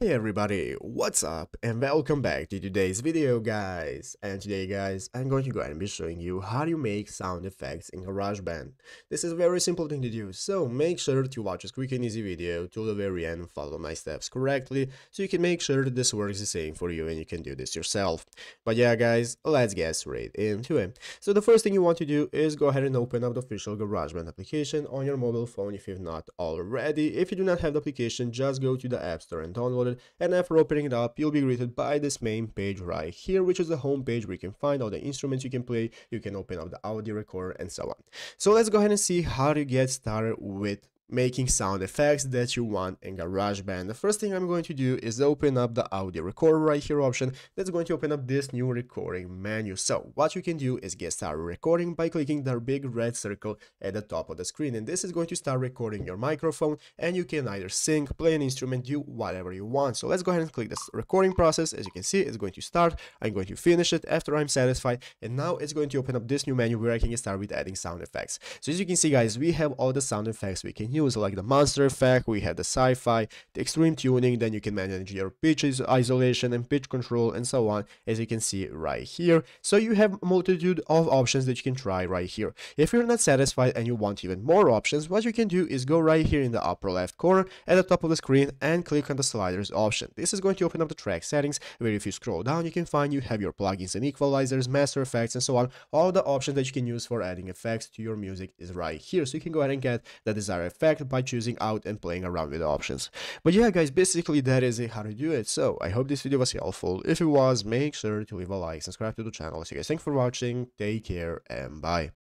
Hey everybody, what's up and welcome back to today's video guys and today guys I'm going to go ahead and be showing you how to make sound effects in GarageBand. This is a very simple thing to do so make sure to watch this quick and easy video till the very end and follow my steps correctly so you can make sure that this works the same for you and you can do this yourself. But yeah guys, let's get straight into it. So the first thing you want to do is go ahead and open up the official GarageBand application on your mobile phone if you've not already. If you do not have the application just go to the App Store and download and after opening it up you'll be greeted by this main page right here which is the home page where you can find all the instruments you can play you can open up the audio recorder and so on. So let's go ahead and see how to get started with making sound effects that you want in GarageBand. The first thing I'm going to do is open up the audio recorder right here option that's going to open up this new recording menu. So what you can do is get started recording by clicking the big red circle at the top of the screen and this is going to start recording your microphone and you can either sing, play an instrument, do whatever you want. So let's go ahead and click this recording process. As you can see, it's going to start. I'm going to finish it after I'm satisfied and now it's going to open up this new menu where I can get started with adding sound effects. So as you can see guys, we have all the sound effects we can use use like the monster effect, we had the sci-fi, the extreme tuning, then you can manage your pitch isolation and pitch control and so on as you can see right here. So you have a multitude of options that you can try right here. If you're not satisfied and you want even more options, what you can do is go right here in the upper left corner at the top of the screen and click on the sliders option. This is going to open up the track settings where if you scroll down you can find you have your plugins and equalizers, master effects and so on. All the options that you can use for adding effects to your music is right here. So you can go ahead and get the desired effect effect by choosing out and playing around with the options. But yeah guys, basically that is it how to do it. So I hope this video was helpful. If it was, make sure to leave a like, subscribe to the channel. So guys, thanks for watching, take care and bye.